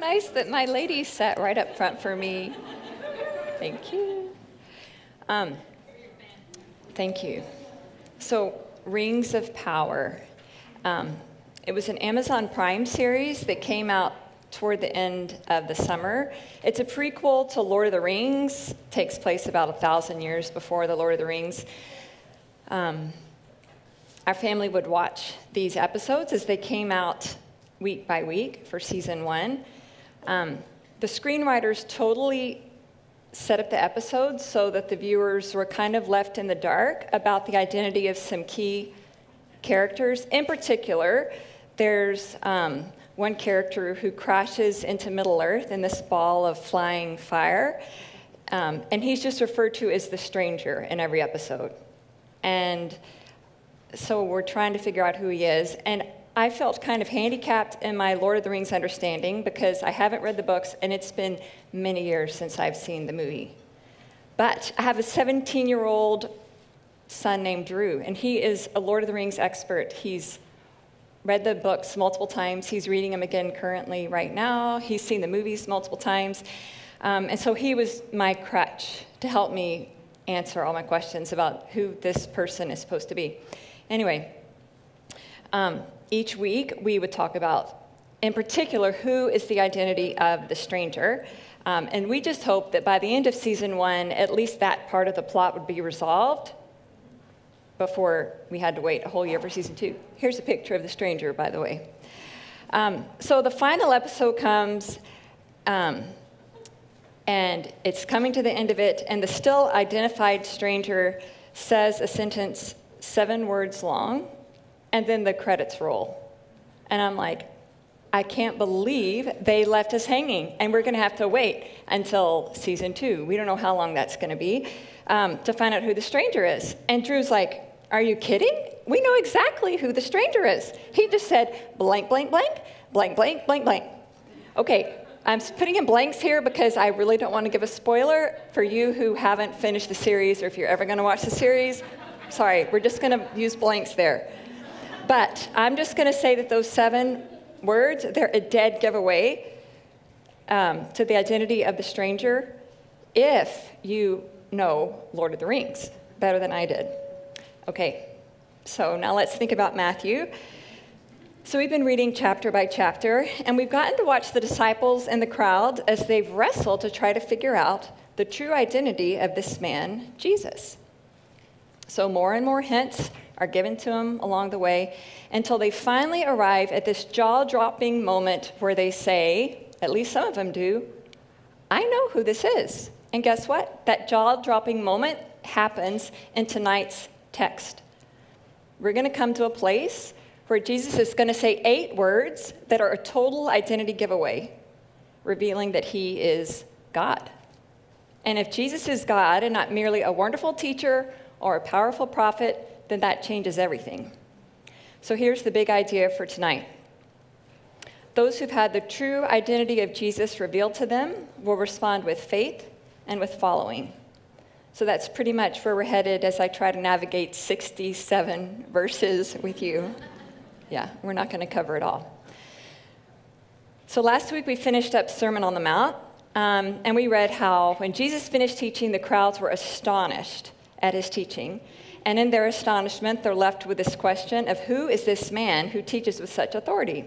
nice that my lady sat right up front for me. Thank you. Um, thank you. So, Rings of Power. Um, it was an Amazon Prime series that came out toward the end of the summer. It's a prequel to Lord of the Rings, It takes place about a thousand years before the Lord of the Rings. Um, our family would watch these episodes as they came out week by week for season one. Um, the screenwriters totally set up the episodes so that the viewers were kind of left in the dark about the identity of some key characters. In particular, there's um, one character who crashes into Middle Earth in this ball of flying fire, um, and he's just referred to as the stranger in every episode. And so we're trying to figure out who he is. And I felt kind of handicapped in my Lord of the Rings understanding because I haven't read the books and it's been many years since I've seen the movie. But I have a 17 year old son named Drew, and he is a Lord of the Rings expert. He's read the books multiple times. He's reading them again currently right now. He's seen the movies multiple times. Um, and so he was my crutch to help me answer all my questions about who this person is supposed to be. Anyway, um, each week we would talk about, in particular, who is the identity of the stranger. Um, and we just hope that by the end of season one, at least that part of the plot would be resolved before we had to wait a whole year for season two. Here's a picture of the stranger, by the way. Um, so the final episode comes, um, and it's coming to the end of it, and the still identified stranger says a sentence seven words long, and then the credits roll. And I'm like, I can't believe they left us hanging, and we're going to have to wait until season two. We don't know how long that's going to be um, to find out who the stranger is. And Drew's like, are you kidding? We know exactly who the stranger is. He just said blank, blank, blank, blank, blank, blank, blank. Okay, I'm putting in blanks here because I really don't want to give a spoiler for you who haven't finished the series or if you're ever going to watch the series. Sorry, we're just going to use blanks there. But I'm just going to say that those seven words, they're a dead giveaway um, to the identity of the stranger if you know Lord of the Rings better than I did. Okay, so now let's think about Matthew. So we've been reading chapter by chapter, and we've gotten to watch the disciples and the crowd as they've wrestled to try to figure out the true identity of this man, Jesus. So more and more hints are given to them along the way until they finally arrive at this jaw dropping moment where they say, at least some of them do, I know who this is. And guess what? That jaw dropping moment happens in tonight's text. We're going to come to a place where Jesus is going to say eight words that are a total identity giveaway, revealing that he is God. And if Jesus is God and not merely a wonderful teacher or a powerful prophet, then that changes everything. So here's the big idea for tonight. Those who've had the true identity of Jesus revealed to them will respond with faith and with following. So that's pretty much where we're headed as I try to navigate 67 verses with you. Yeah, we're not going to cover it all. So last week we finished up Sermon on the Mount, um, and we read how when Jesus finished teaching, the crowds were astonished at his teaching. And in their astonishment, they're left with this question of who is this man who teaches with such authority?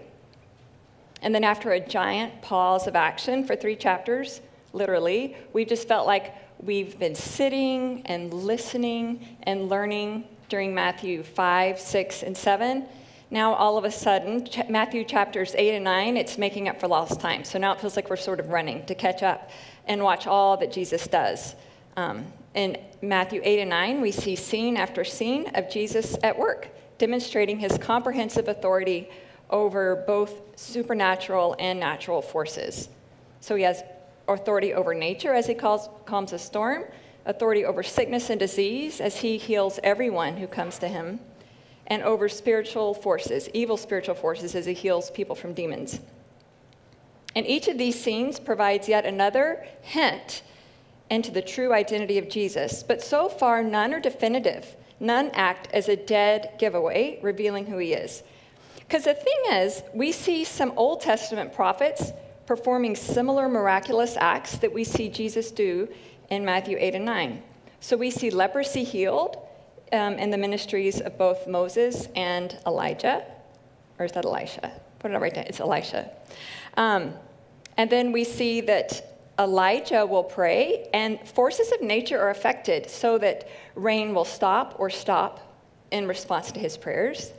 And then, after a giant pause of action for three chapters, literally, we just felt like we've been sitting and listening and learning during Matthew 5, 6, and 7. Now, all of a sudden, Matthew chapters 8 and 9, it's making up for lost time. So now it feels like we're sort of running to catch up and watch all that Jesus does. Um, in Matthew 8 and 9, we see scene after scene of Jesus at work, demonstrating his comprehensive authority over both supernatural and natural forces. So he has authority over nature as he calls, calms a storm, authority over sickness and disease as he heals everyone who comes to him, and over spiritual forces, evil spiritual forces, as he heals people from demons. And each of these scenes provides yet another hint into the true identity of Jesus, but so far none are definitive. None act as a dead giveaway, revealing who he is. Because the thing is, we see some Old Testament prophets performing similar miraculous acts that we see Jesus do in Matthew 8 and 9. So we see leprosy healed um, in the ministries of both Moses and Elijah. Or is that Elisha? Put it right down. It's Elisha. Um, and then we see that Elijah will pray, and forces of nature are affected so that rain will stop or stop in response to his prayers.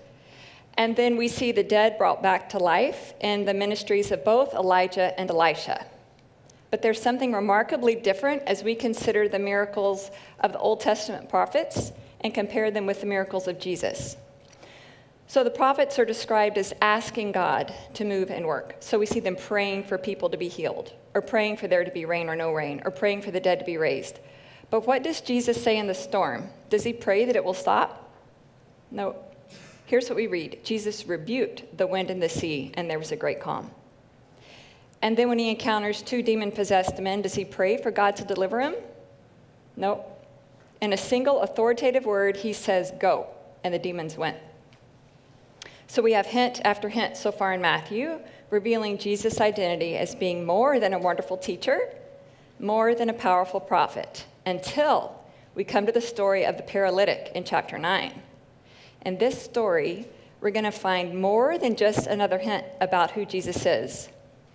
And then we see the dead brought back to life in the ministries of both Elijah and Elisha. But there's something remarkably different as we consider the miracles of the Old Testament prophets and compare them with the miracles of Jesus. So the prophets are described as asking God to move and work. So we see them praying for people to be healed, or praying for there to be rain or no rain, or praying for the dead to be raised. But what does Jesus say in the storm? Does he pray that it will stop? No. Here's what we read Jesus rebuked the wind and the sea, and there was a great calm. And then when he encounters two demon possessed men, does he pray for God to deliver him? No. In a single authoritative word, he says, Go, and the demons went. So we have hint after hint so far in Matthew, revealing Jesus' identity as being more than a wonderful teacher, more than a powerful prophet, until we come to the story of the paralytic in chapter 9. In this story, we're going to find more than just another hint about who Jesus is.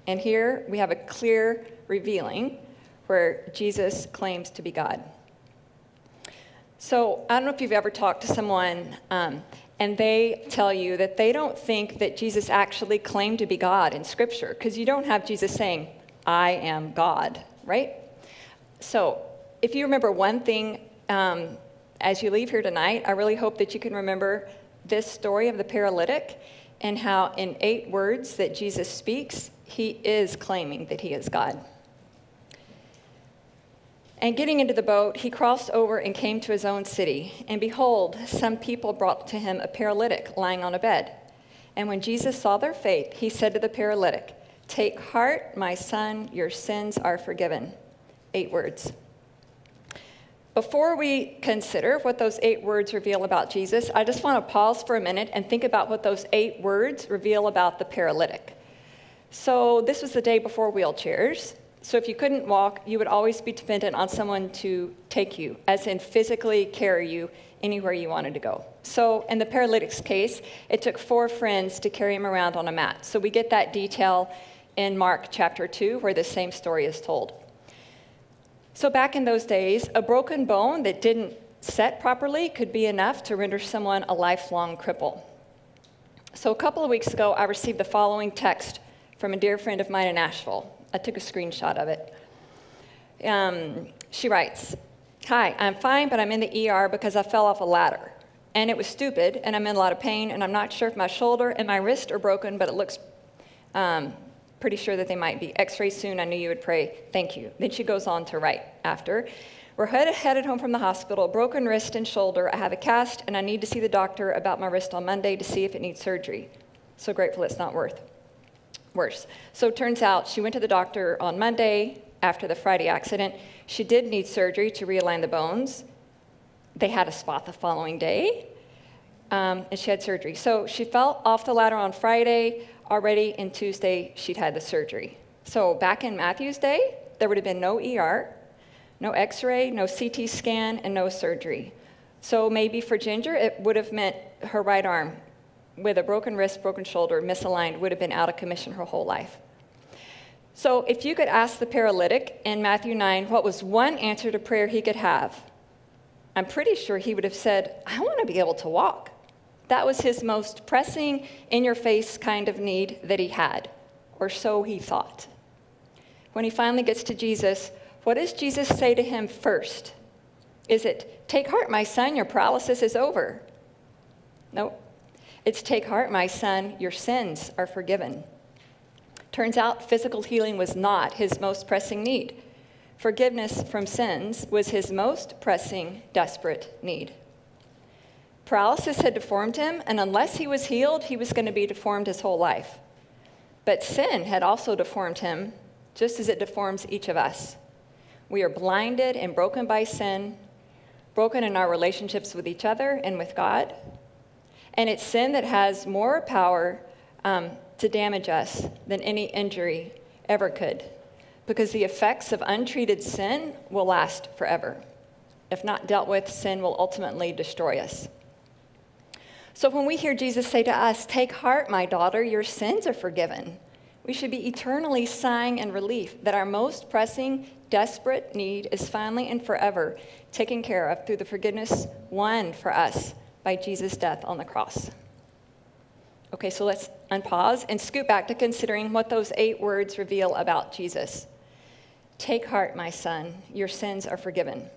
And here we have a clear revealing where Jesus claims to be God. So I don't know if you've ever talked to someone um, and they tell you that they don't think that Jesus actually claimed to be God in Scripture, because you don't have Jesus saying, I am God, right? So if you remember one thing um, as you leave here tonight, I really hope that you can remember this story of the paralytic and how, in eight words that Jesus speaks, he is claiming that he is God. And getting into the boat, he crossed over and came to his own city. And behold, some people brought to him a paralytic lying on a bed. And when Jesus saw their faith, he said to the paralytic, Take heart, my son, your sins are forgiven. Eight words. Before we consider what those eight words reveal about Jesus, I just want to pause for a minute and think about what those eight words reveal about the paralytic. So, this was the day before wheelchairs. So if you couldn't walk, you would always be dependent on someone to take you, as in physically carry you anywhere you wanted to go. So in the paralytic's case, it took four friends to carry him around on a mat. So we get that detail in Mark chapter 2, where the same story is told. So back in those days, a broken bone that didn't set properly could be enough to render someone a lifelong cripple. So a couple of weeks ago, I received the following text from a dear friend of mine in Nashville. I took a screenshot of it. Um, she writes, Hi, I'm fine, but I'm in the ER because I fell off a ladder. And it was stupid, and I'm in a lot of pain, and I'm not sure if my shoulder and my wrist are broken, but it looks um, pretty sure that they might be. X ray soon, I knew you would pray. Thank you. Then she goes on to write after. We're headed, home from the hospital, broken wrist and shoulder. I have a cast, and I need to see the doctor about my wrist on Monday to see if it needs surgery. So grateful it's not worth worse. So it turns out she went to the doctor on Monday after the Friday accident. She did need surgery to realign the bones. They had a spot the following day, um, and she had surgery. So she fell off the ladder on Friday. Already in Tuesday, she'd had the surgery. So back in Matthew's day, there would have been no ER, no x ray, no CT scan, and no surgery. So maybe for Ginger, it would have meant her right arm with a broken wrist, broken shoulder, misaligned, would have been out of commission her whole life. So, if you could ask the paralytic in Matthew 9 what was one answer to prayer he could have, I'm pretty sure he would have said, I want to be able to walk. That was his most pressing, in your face kind of need that he had, or so he thought. When he finally gets to Jesus, what does Jesus say to him first? Is it, Take heart, my son, your paralysis is over? Nope. It's take heart, my son, your sins are forgiven. Turns out physical healing was not his most pressing need. Forgiveness from sins was his most pressing, desperate need. Paralysis had deformed him, and unless he was healed, he was going to be deformed his whole life. But sin had also deformed him, just as it deforms each of us. We are blinded and broken by sin, broken in our relationships with each other and with God, and it's sin that has more power um, to damage us than any injury ever could, because the effects of untreated sin will last forever. If not dealt with, sin will ultimately destroy us. So when we hear Jesus say to us, Take heart, my daughter, your sins are forgiven, we should be eternally sighing in relief that our most pressing, desperate need is finally and forever taken care of through the forgiveness won for us by Jesus' death on the cross. Okay, so let's unpause and scoot back to considering what those eight words reveal about Jesus. Take heart, my son, your sins are forgiven.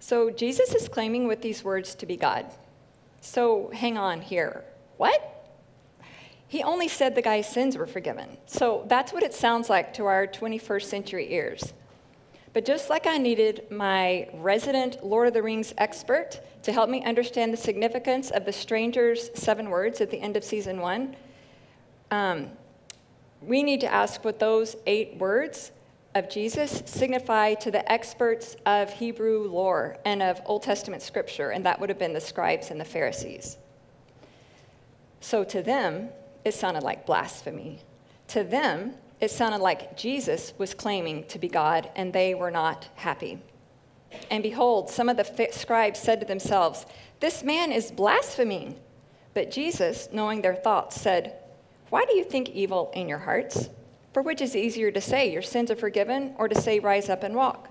So Jesus is claiming with these words to be God. So hang on here. What? He only said the guy's sins were forgiven. So that's what it sounds like to our 21st century ears. But just like I needed my resident Lord of the Rings expert to help me understand the significance of the stranger's seven words at the end of season one, um, we need to ask what those eight words of Jesus signify to the experts of Hebrew lore and of Old Testament scripture, and that would have been the scribes and the Pharisees. So to them, it sounded like blasphemy. To them, it sounded like Jesus was claiming to be God, and they were not happy. And behold, some of the scribes said to themselves, This man is blaspheming. But Jesus, knowing their thoughts, said, Why do you think evil in your hearts? For which is easier to say, Your sins are forgiven, or to say, Rise up and walk?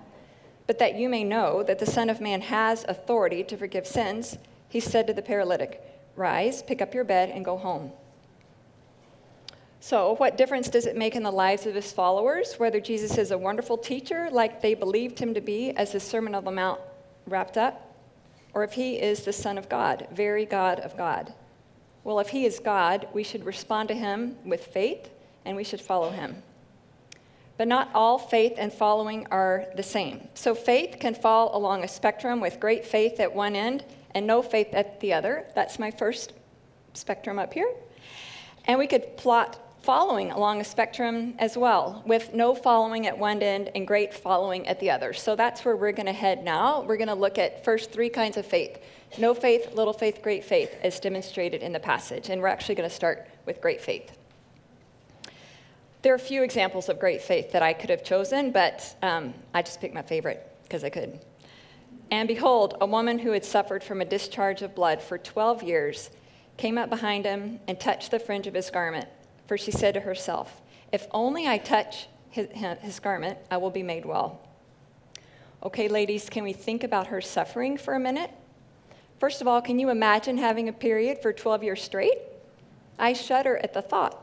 But that you may know that the Son of Man has authority to forgive sins, he said to the paralytic, Rise, pick up your bed, and go home. So, what difference does it make in the lives of his followers whether Jesus is a wonderful teacher, like they believed him to be as the Sermon on the Mount wrapped up, or if he is the Son of God, very God of God? Well, if he is God, we should respond to him with faith and we should follow him. But not all faith and following are the same. So, faith can fall along a spectrum with great faith at one end and no faith at the other. That's my first spectrum up here. And we could plot following along a spectrum as well, with no following at one end and great following at the other. So that's where we're going to head now. We're going to look at first three kinds of faith no faith, little faith, great faith, as demonstrated in the passage. And we're actually going to start with great faith. There are a few examples of great faith that I could have chosen, but um, I just picked my favorite because I could. And behold, a woman who had suffered from a discharge of blood for 12 years came up behind him and touched the fringe of his garment for she said to herself, If only I touch his, his garment, I will be made well. Okay, ladies, can we think about her suffering for a minute? First of all, can you imagine having a period for 12 years straight? I shudder at the thought.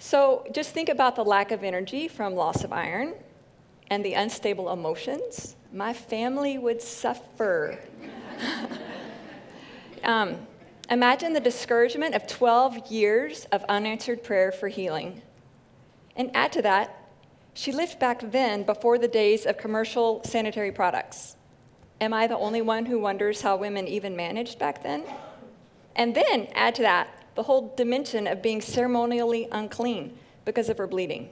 So just think about the lack of energy from loss of iron and the unstable emotions. My family would suffer. um, Imagine the discouragement of 12 years of unanswered prayer for healing. And add to that, she lived back then before the days of commercial sanitary products. Am I the only one who wonders how women even managed back then? And then add to that the whole dimension of being ceremonially unclean because of her bleeding.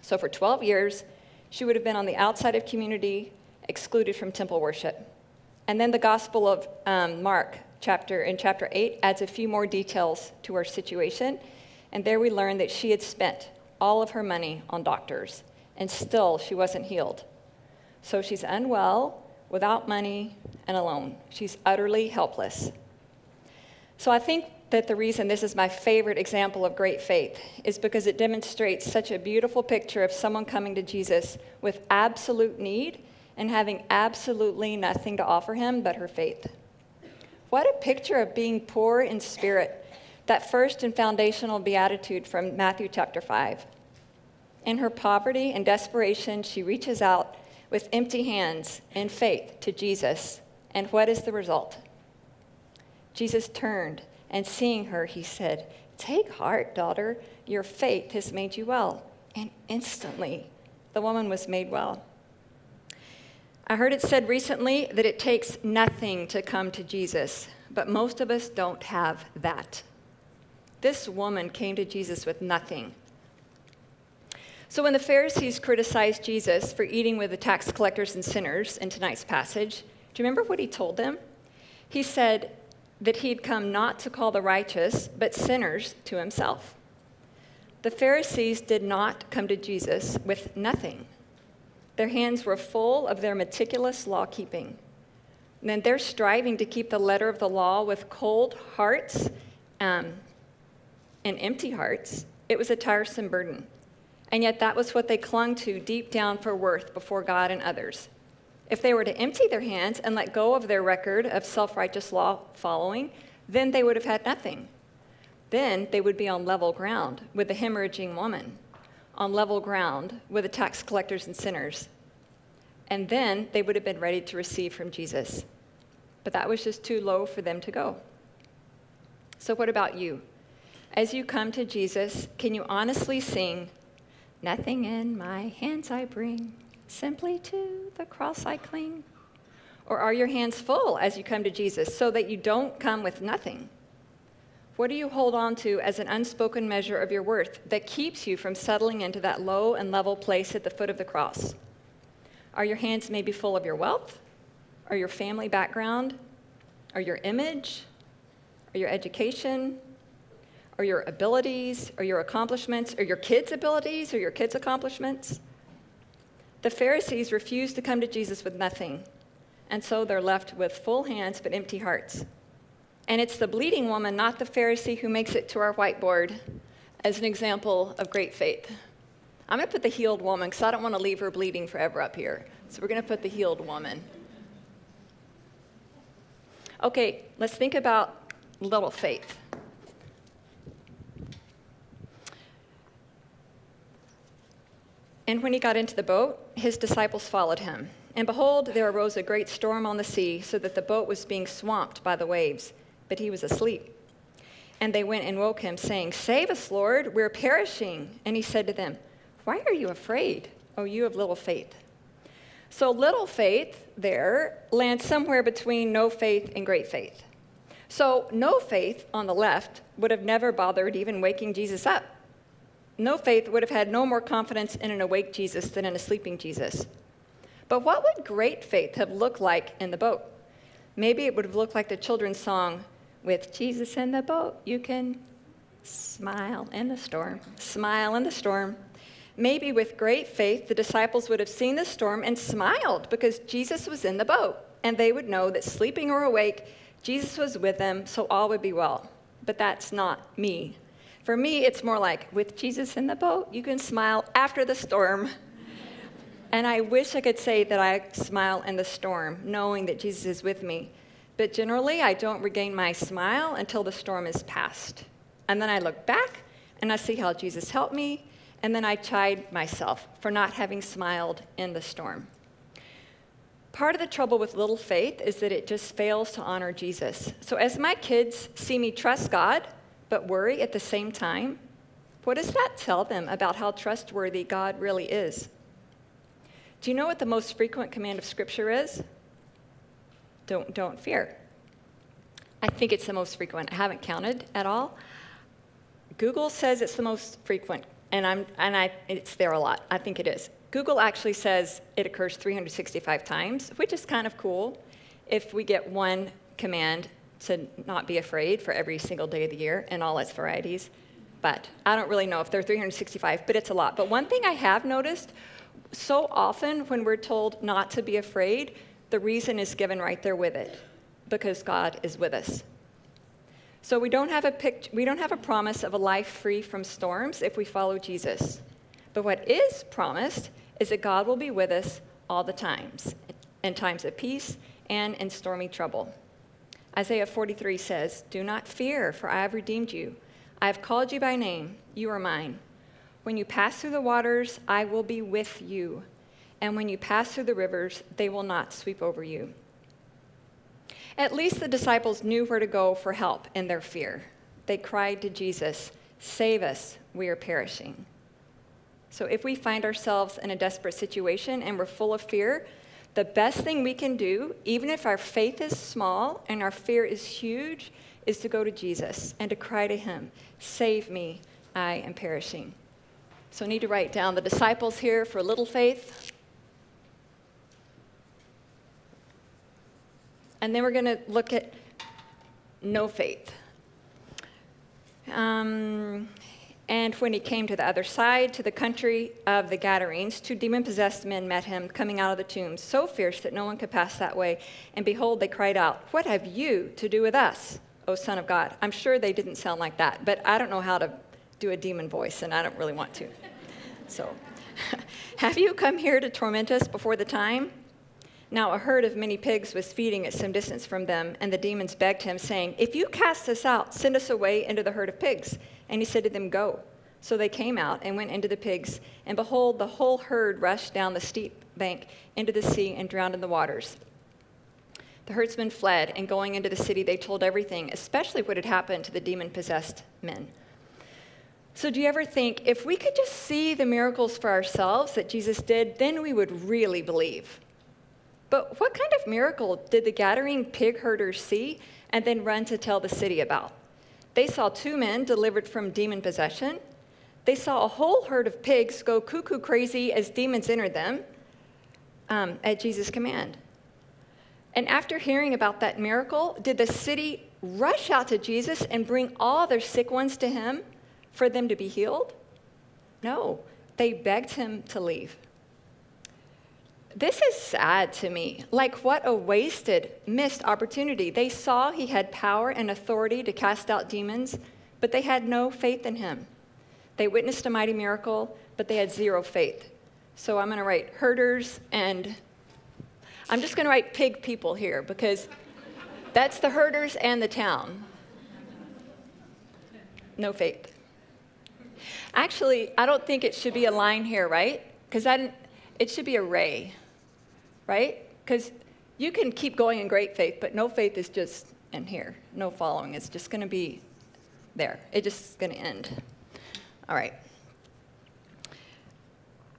So for 12 years, she would have been on the outside of community, excluded from temple worship. And then the Gospel of um, Mark chapter in chapter 8 adds a few more details to her situation. And there we learn that she had spent all of her money on doctors, and still she wasn't healed. So she's unwell, without money, and alone. She's utterly helpless. So I think that the reason this is my favorite example of great faith is because it demonstrates such a beautiful picture of someone coming to Jesus with absolute need and having absolutely nothing to offer him but her faith. What a picture of being poor in spirit. That first and foundational beatitude from Matthew chapter 5. In her poverty and desperation, she reaches out with empty hands in faith to Jesus. And what is the result? Jesus turned, and seeing her, he said, Take heart, daughter, your faith has made you well. And instantly, the woman was made well. I heard it said recently that it takes nothing to come to Jesus, but most of us don't have that. This woman came to Jesus with nothing. So when the Pharisees criticized Jesus for eating with the tax collectors and sinners in tonight's passage, do you remember what he told them? He said that he'd come not to call the righteous, but sinners to himself. The Pharisees did not come to Jesus with nothing. Their hands were full of their meticulous law keeping. And they're striving to keep the letter of the law with cold hearts um, and empty hearts. It was a tiresome burden. And yet, that was what they clung to deep down for worth before God and others. If they were to empty their hands and let go of their record of self righteous law following, then they would have had nothing. Then they would be on level ground with the hemorrhaging woman, on level ground with the tax collectors and sinners. And then they would have been ready to receive from Jesus. But that was just too low for them to go. So, what about you? As you come to Jesus, can you honestly sing, Nothing in my hands I bring, simply to the cross I cling? Or are your hands full as you come to Jesus so that you don't come with nothing? What do you hold on to as an unspoken measure of your worth that keeps you from settling into that low and level place at the foot of the cross? Are your hands maybe full of your wealth, or your family background, or your image, or your education, or your abilities, or your accomplishments, or your kids' abilities, or your kids' accomplishments? The Pharisees refused to come to Jesus with nothing, and so they're left with full hands but empty hearts. And it's the bleeding woman, not the Pharisee, who makes it to our whiteboard as an example of great faith. I'm going to put the healed woman because I don't want to leave her bleeding forever up here. So we're going to put the healed woman. Okay, let's think about little faith. And when he got into the boat, his disciples followed him. And behold, there arose a great storm on the sea, so that the boat was being swamped by the waves but he was asleep. And they went and woke him, saying, Save us, Lord, we're perishing. And he said to them, Why are you afraid, O you of little faith? So, little faith there lands somewhere between no faith and great faith. So, no faith on the left would have never bothered even waking Jesus up. No faith would have had no more confidence in an awake Jesus than in a sleeping Jesus. But what would great faith have looked like in the boat? Maybe it would have looked like the children's song, with Jesus in the boat, you can smile in the storm, smile in the storm. Maybe with great faith, the disciples would have seen the storm and smiled because Jesus was in the boat, and they would know that sleeping or awake, Jesus was with them, so all would be well. But that's not me. For me, it's more like with Jesus in the boat, you can smile after the storm. And I wish I could say that I smile in the storm, knowing that Jesus is with me. But generally, I don't regain my smile until the storm is past. And then I look back and I see how Jesus helped me, and then I chide myself for not having smiled in the storm. Part of the trouble with little faith is that it just fails to honor Jesus. So as my kids see me trust God, but worry at the same time, what does that tell them about how trustworthy God really is? Do you know what the most frequent command of Scripture is? Don't, don't fear. I think it's the most frequent. I haven't counted at all. Google says it's the most frequent, and, I'm, and I, it's there a lot. I think it is. Google actually says it occurs 365 times, which is kind of cool if we get one command to not be afraid for every single day of the year in all its varieties. But I don't really know if they're 365, but it's a lot. But one thing I have noticed so often when we're told not to be afraid, the reason is given right there with it because God is with us. So we don't have a pict- we don't have a promise of a life free from storms if we follow Jesus. But what is promised is that God will be with us all the times, in times of peace and in stormy trouble. Isaiah 43 says, Do not fear, for I have redeemed you. I have called you by name. You are mine. When you pass through the waters, I will be with you and when you pass through the rivers, they will not sweep over you. At least the disciples knew where to go for help in their fear. They cried to Jesus, Save us, we are perishing. So if we find ourselves in a desperate situation and we're full of fear, the best thing we can do, even if our faith is small and our fear is huge, is to go to Jesus and to cry to Him, Save me, I am perishing. So I need to write down the disciples here for little faith, And then we're going to look at no faith. Um, And when he came to the other side, to the country of the Gadarenes, two demon possessed men met him coming out of the tombs, so fierce that no one could pass that way. And behold, they cried out, What have you to do with us, O Son of God? I'm sure they didn't sound like that, but I don't know how to do a demon voice, and I don't really want to. So, have you come here to torment us before the time? Now, a herd of many pigs was feeding at some distance from them, and the demons begged him, saying, If you cast us out, send us away into the herd of pigs. And he said to them, Go. So they came out and went into the pigs, and behold, the whole herd rushed down the steep bank into the sea and drowned in the waters. The herdsmen fled, and going into the city, they told everything, especially what had happened to the demon possessed men. So, do you ever think if we could just see the miracles for ourselves that Jesus did, then we would really believe? But what kind of miracle did the Gadarene pig herders see and then run to tell the city about? They saw two men delivered from demon possession. They saw a whole herd of pigs go cuckoo crazy as demons entered them um, at Jesus' command. And after hearing about that miracle, did the city rush out to Jesus and bring all their sick ones to him for them to be healed? No, they begged him to leave. This is sad to me. Like, what a wasted, missed opportunity. They saw he had power and authority to cast out demons, but they had no faith in him. They witnessed a mighty miracle, but they had zero faith. So I'm going to write herders and I'm just going to write pig people here because that's the herders and the town. No faith. Actually, I don't think it should be a line here, right? Because it should be a ray right? Because you can keep going in great faith, but no faith is just in here. No following. It's just going to be there. It's just going to end. All right.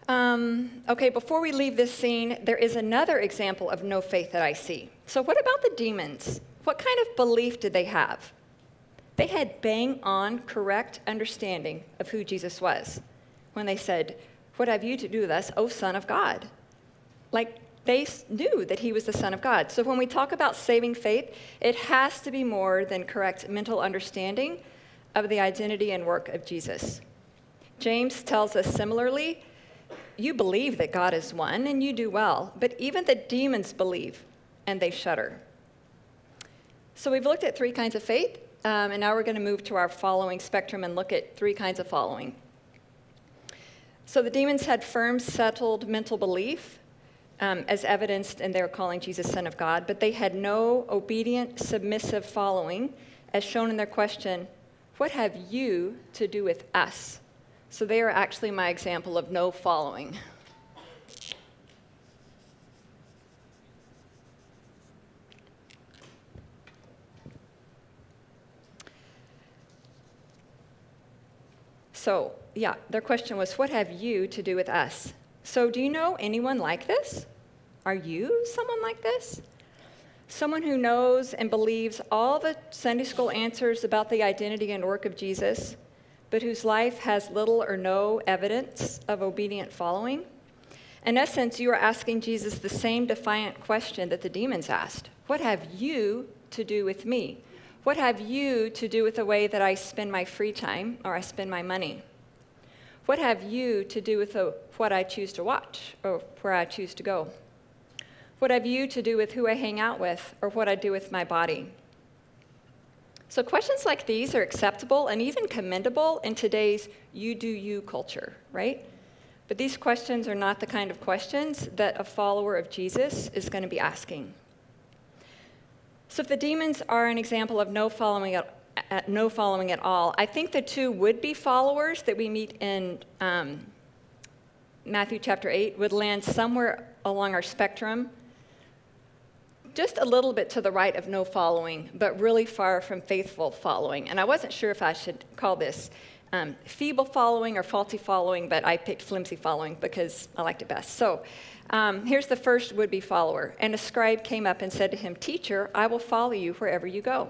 Um, okay, before we leave this scene, there is another example of no faith that I see. So, what about the demons? What kind of belief did they have? They had bang on correct understanding of who Jesus was when they said, What have you to do with us, O Son of God? Like, they knew that he was the Son of God. So when we talk about saving faith, it has to be more than correct mental understanding of the identity and work of Jesus. James tells us similarly you believe that God is one, and you do well, but even the demons believe, and they shudder. So we've looked at three kinds of faith, um, and now we're going to move to our following spectrum and look at three kinds of following. So the demons had firm, settled mental belief um, as evidenced in their calling Jesus Son of God, but they had no obedient, submissive following, as shown in their question, What have you to do with us? So they are actually my example of no following. So, yeah, their question was, What have you to do with us? So, do you know anyone like this? Are you someone like this? Someone who knows and believes all the Sunday school answers about the identity and work of Jesus, but whose life has little or no evidence of obedient following? In essence, you are asking Jesus the same defiant question that the demons asked What have you to do with me? What have you to do with the way that I spend my free time or I spend my money? What have you to do with the, what I choose to watch or where I choose to go? What have you to do with who I hang out with or what I do with my body? So, questions like these are acceptable and even commendable in today's you do you culture, right? But these questions are not the kind of questions that a follower of Jesus is going to be asking. So, if the demons are an example of no following at at no following at all. I think the two would be followers that we meet in um, Matthew chapter 8 would land somewhere along our spectrum, just a little bit to the right of no following, but really far from faithful following. And I wasn't sure if I should call this um, feeble following or faulty following, but I picked flimsy following because I liked it best. So um, here's the first would be follower. And a scribe came up and said to him, Teacher, I will follow you wherever you go.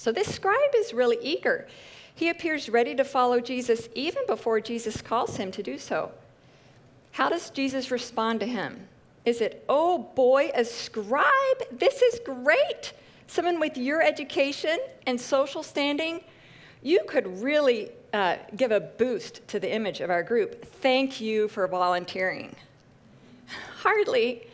So this scribe is really eager. He appears ready to follow Jesus even before Jesus calls him to do so. How does Jesus respond to him? Is it, oh boy, a scribe? This is great. Someone with your education and social standing, You could really uh, give a boost to the image of our group. Thank you for volunteering. Hardly.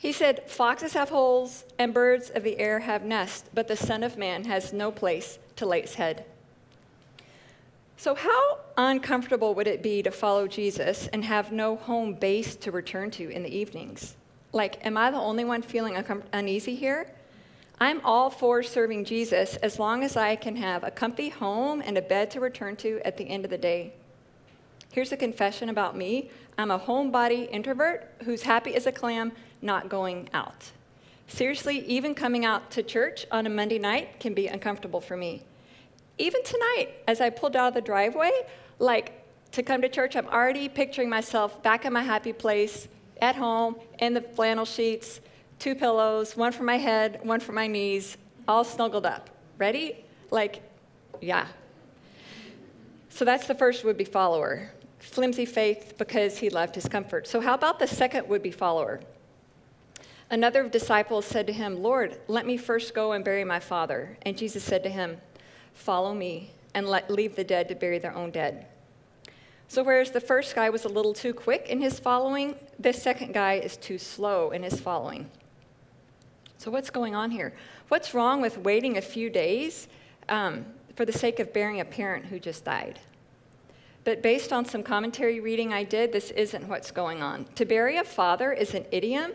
He said, Foxes have holes and birds of the air have nests, but the Son of Man has no place to lay his head. So, how uncomfortable would it be to follow Jesus and have no home base to return to in the evenings? Like, am I the only one feeling uneasy here? I'm all for serving Jesus as long as I can have a comfy home and a bed to return to at the end of the day. Here's a confession about me I'm a homebody introvert who's happy as a clam not going out. Seriously, even coming out to church on a Monday night can be uncomfortable for me even tonight, as I pulled out of the driveway, like to come to church, I'm already picturing myself back in my happy place at home in the flannel sheets, two pillows, one for my head, one for my knees, all snuggled up. Ready? Like, yeah. So that's the first would be follower. Flimsy faith because he loved his comfort. So, how about the second would be follower? Another disciple said to him, Lord, let me first go and bury my father. And Jesus said to him, Follow me, and let, leave the dead to bury their own dead. So, whereas the first guy was a little too quick in his following, this second guy is too slow in his following. So, what's going on here? What's wrong with waiting a few days um, for the sake of burying a parent who just died? But based on some commentary reading I did, this isn't what's going on. To bury a father is an idiom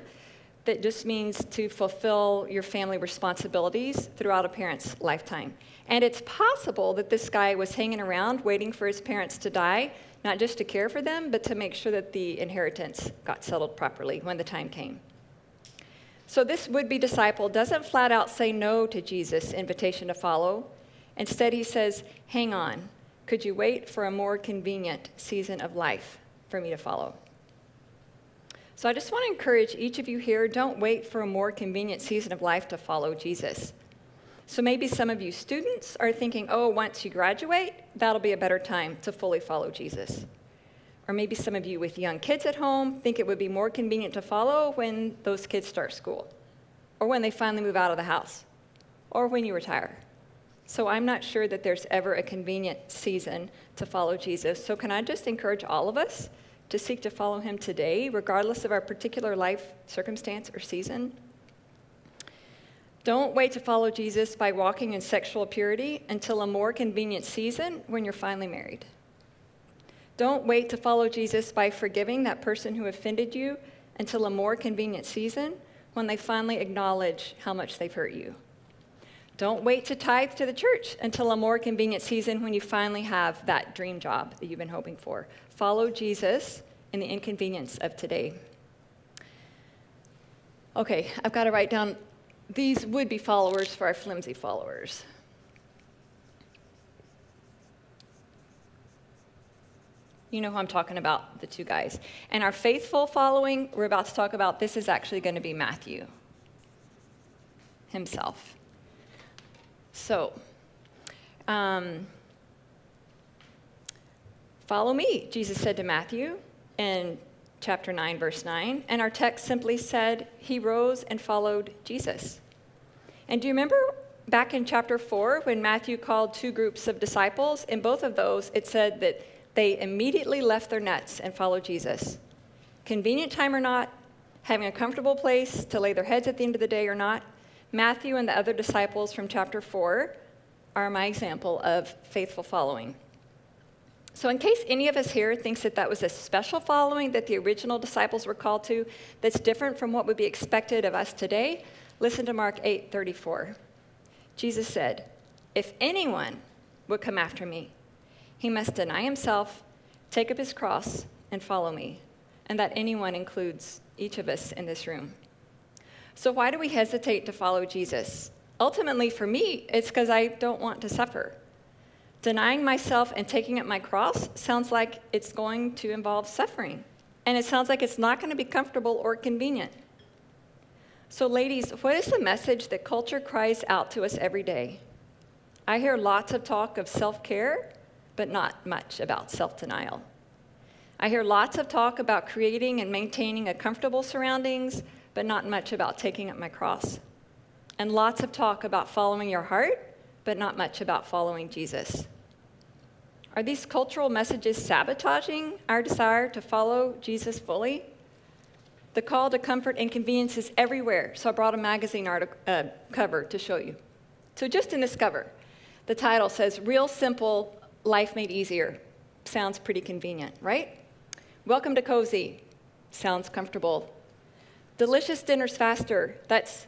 that just means to fulfill your family responsibilities throughout a parent's lifetime. And it's possible that this guy was hanging around waiting for his parents to die, not just to care for them, but to make sure that the inheritance got settled properly when the time came. So, this would be disciple doesn't flat out say no to Jesus' invitation to follow. Instead, he says, Hang on, could you wait for a more convenient season of life for me to follow? So, I just want to encourage each of you here don't wait for a more convenient season of life to follow Jesus. So maybe some of you students are thinking, oh, once you graduate, that'll be a better time to fully follow Jesus. Or maybe some of you with young kids at home think it would be more convenient to follow when those kids start school, or when they finally move out of the house, or when you retire. So I'm not sure that there's ever a convenient season to follow Jesus. So can I just encourage all of us to seek to follow him today, regardless of our particular life circumstance or season? Don't wait to follow Jesus by walking in sexual purity until a more convenient season when you're finally married. Don't wait to follow Jesus by forgiving that person who offended you until a more convenient season when they finally acknowledge how much they've hurt you. Don't wait to tithe to the church until a more convenient season when you finally have that dream job that you've been hoping for. Follow Jesus in the inconvenience of today. Okay, I've got to write down these would be followers for our flimsy followers. You know who I'm talking about, the two guys. And our faithful following, we're about to talk about, this is actually going to be Matthew himself. So, um, follow me, Jesus said to Matthew in chapter 9, verse 9. And our text simply said, He rose and followed Jesus. And do you remember back in chapter 4 when Matthew called two groups of disciples? In both of those, it said that they immediately left their nets and followed Jesus. Convenient time or not, having a comfortable place to lay their heads at the end of the day or not, Matthew and the other disciples from chapter 4 are my example of faithful following. So, in case any of us here thinks that that was a special following that the original disciples were called to, that's different from what would be expected of us today, listen to Mark 8 34. Jesus said, If anyone would come after me, he must deny himself, take up his cross, and follow me. And that anyone includes each of us in this room. So, why do we hesitate to follow Jesus? Ultimately, for me, it's because I don't want to suffer. Denying myself and taking up my cross sounds like it's going to involve suffering. And it sounds like it's not going to be comfortable or convenient. So, ladies, what is the message that culture cries out to us every day? I hear lots of talk of self care, but not much about self denial. I hear lots of talk about creating and maintaining a comfortable surroundings, but not much about taking up my cross. And lots of talk about following your heart, but not much about following Jesus. Are these cultural messages sabotaging our desire to follow Jesus fully? The call to comfort and convenience is everywhere, so I brought a magazine article, uh, cover to show you. So, just in this cover, the title says, Real Simple, Life Made Easier. Sounds pretty convenient, right? Welcome to Cozy. Sounds comfortable. Delicious dinners faster. That's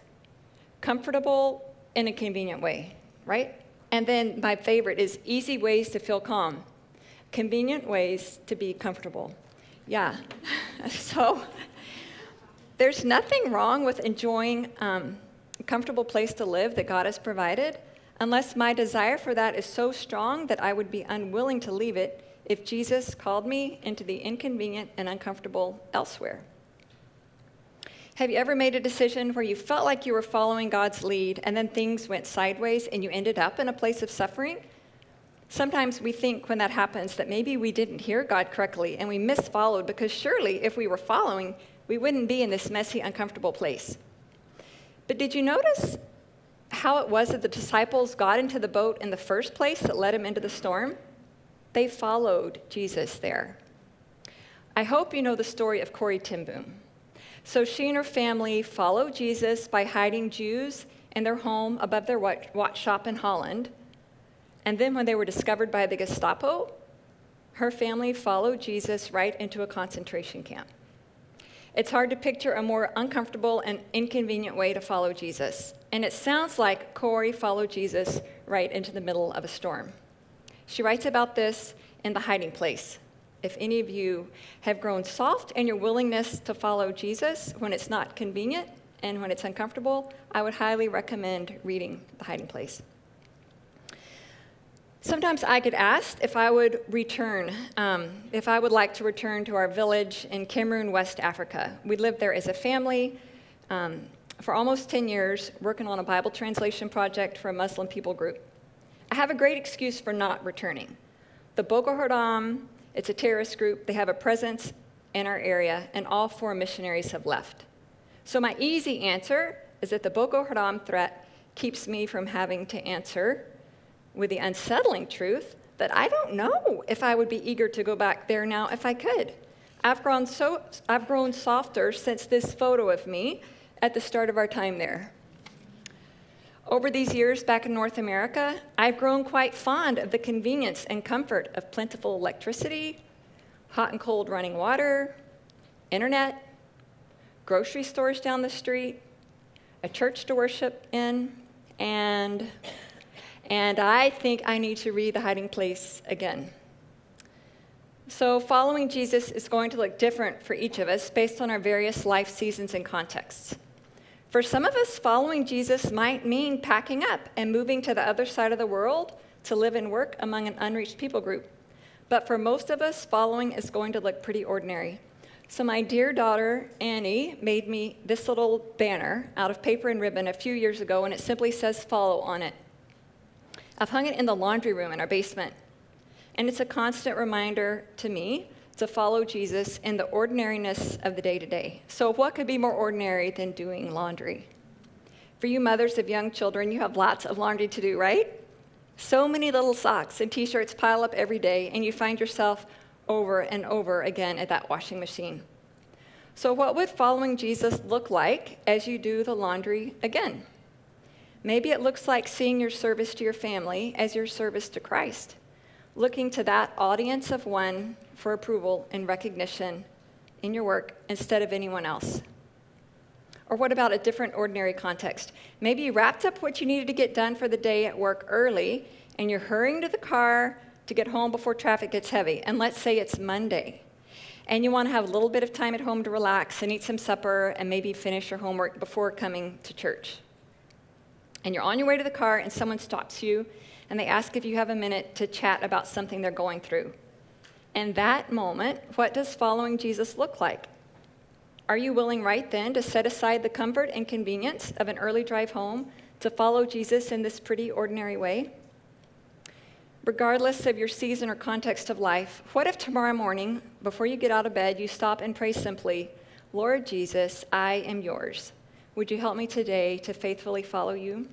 comfortable in a convenient way, right? And then my favorite is easy ways to feel calm, convenient ways to be comfortable. Yeah. so there's nothing wrong with enjoying um, a comfortable place to live that God has provided, unless my desire for that is so strong that I would be unwilling to leave it if Jesus called me into the inconvenient and uncomfortable elsewhere. Have you ever made a decision where you felt like you were following God's lead and then things went sideways and you ended up in a place of suffering? Sometimes we think when that happens that maybe we didn't hear God correctly and we misfollowed because surely if we were following, we wouldn't be in this messy, uncomfortable place. But did you notice how it was that the disciples got into the boat in the first place that led them into the storm? They followed Jesus there. I hope you know the story of Corrie ten Boom. So she and her family followed Jesus by hiding Jews in their home above their watch shop in Holland. And then, when they were discovered by the Gestapo, her family followed Jesus right into a concentration camp. It's hard to picture a more uncomfortable and inconvenient way to follow Jesus. And it sounds like Corrie followed Jesus right into the middle of a storm. She writes about this in The Hiding Place if any of you have grown soft in your willingness to follow Jesus when it's not convenient and when it's uncomfortable, I would highly recommend reading The Hiding Place. Sometimes I get asked if I would return, um, if I would like to return to our village in Cameroon, West Africa. We lived there as a family um, for almost 10 years, working on a Bible translation project for a Muslim people group. I have a great excuse for not returning. The Boko Haram it's a terrorist group. They have a presence in our area, and all four missionaries have left. So, my easy answer is that the Boko Haram threat keeps me from having to answer with the unsettling truth that I don't know if I would be eager to go back there now if I could. I've grown, so, I've grown softer since this photo of me at the start of our time there. Over these years back in North America, I've grown quite fond of the convenience and comfort of plentiful electricity, hot and cold running water, internet, grocery stores down the street, a church to worship in, and, and I think I need to read The Hiding Place again. So, following Jesus is going to look different for each of us based on our various life seasons and contexts. For some of us, following Jesus might mean packing up and moving to the other side of the world to live and work among an unreached people group. But for most of us, following is going to look pretty ordinary. So, my dear daughter, Annie, made me this little banner out of paper and ribbon a few years ago, and it simply says follow on it. I've hung it in the laundry room in our basement, and it's a constant reminder to me to follow Jesus in the ordinariness of the day to day. So, what could be more ordinary than doing laundry? For you mothers of young children, you have lots of laundry to do, right? So many little socks and t shirts pile up every day, and you find yourself over and over again at that washing machine. So, what would following Jesus look like as you do the laundry again? Maybe it looks like seeing your service to your family as your service to Christ, looking to that audience of one for approval and recognition in your work instead of anyone else? Or what about a different ordinary context? Maybe you wrapped up what you needed to get done for the day at work early and you're hurrying to the car to get home before traffic gets heavy. And let's say it's Monday. And you want to have a little bit of time at home to relax and eat some supper and maybe finish your homework before coming to church. And you're on your way to the car and someone stops you and they ask if you have a minute to chat about something they're going through. In that moment, what does following Jesus look like? Are you willing right then to set aside the comfort and convenience of an early drive home to follow Jesus in this pretty ordinary way? Regardless of your season or context of life, what if tomorrow morning, before you get out of bed, you stop and pray simply, Lord Jesus, I am yours. Would you help me today to faithfully follow you?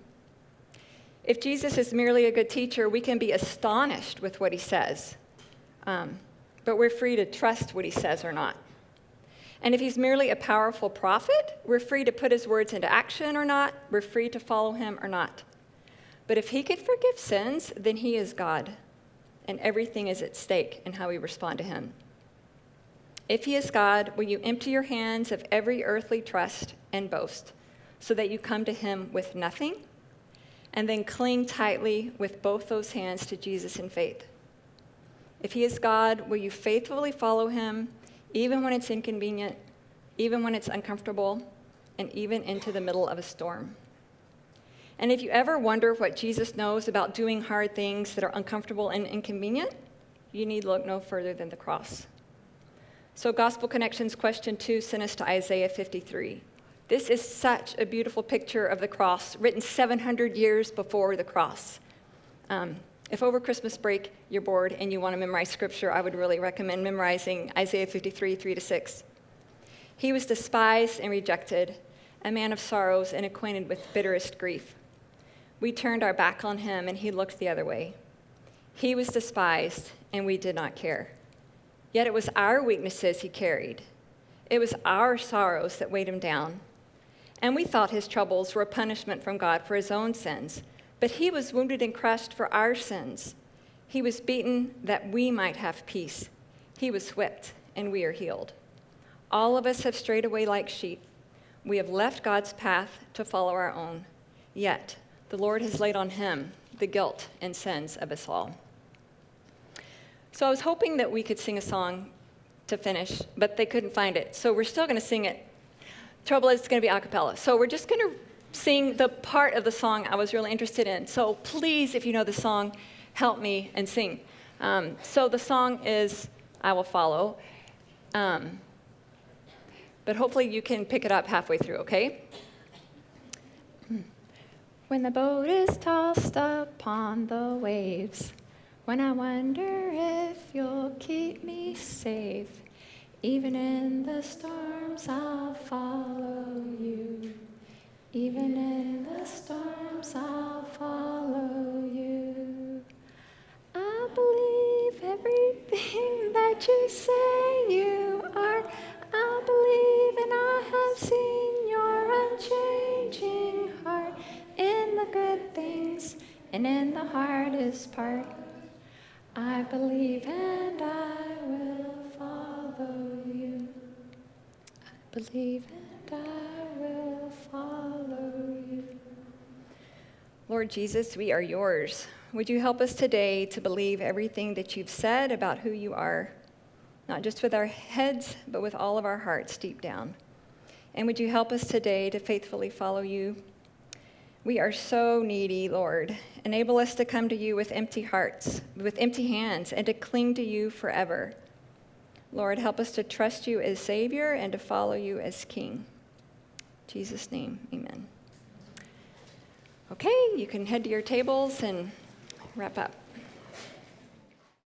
If Jesus is merely a good teacher, we can be astonished with what he says, um, but we're free to trust what he says or not. And if he's merely a powerful prophet, we're free to put his words into action or not. We're free to follow him or not. But if he could forgive sins, then he is God, and everything is at stake in how we respond to him. If he is God, will you empty your hands of every earthly trust and boast so that you come to him with nothing? And then cling tightly with both those hands to Jesus in faith. If he is God, will you faithfully follow him even when it's inconvenient, even when it's uncomfortable, and even into the middle of a storm. And if you ever wonder what Jesus knows about doing hard things that are uncomfortable and inconvenient, you need look no further than the cross. So, Gospel Connections question two sent us to Isaiah 53. This is such a beautiful picture of the cross, written 700 years before the cross. Um, if over Christmas break you're bored and you want to memorize scripture, I would really recommend memorizing Isaiah 53, 3 to 6. He was despised and rejected, a man of sorrows and acquainted with bitterest grief. We turned our back on him and he looked the other way. He was despised and we did not care. Yet it was our weaknesses he carried, it was our sorrows that weighed him down. And we thought his troubles were a punishment from God for his own sins but he was wounded and crushed for our sins. He was beaten that we might have peace. He was whipped, and we are healed. All of us have strayed away like sheep. We have left God's path to follow our own. Yet, the Lord has laid on him the guilt and sins of us all. So I was hoping that we could sing a song to finish, but they couldn't find it. So we're still going to sing it. Trouble is, it's going to be a cappella. So we're just going to sing the part of the song I was really interested in. So please, if you know the song, help me and sing. Um, so the song is I Will Follow. Um, but hopefully you can pick it up halfway through, okay? When the boat is tossed upon the waves, when I wonder if you'll keep me safe, even in the storms, I'll follow you. Even in the storms, I'll follow you. I believe everything that you say you are. I believe and I have seen your unchanging heart in the good things and in the hardest part. I believe and I will believe and I will follow you. Lord Jesus, we are yours. Would you help us today to believe everything that you've said about who you are, not just with our heads, but with all of our hearts deep down? And would you help us today to faithfully follow you? We are so needy, Lord. Enable us to come to you with empty hearts, with empty hands, and to cling to you forever. Lord, help us to trust you as Savior and to follow you as King. In Jesus' name, amen. Okay, you can head to your tables and wrap up.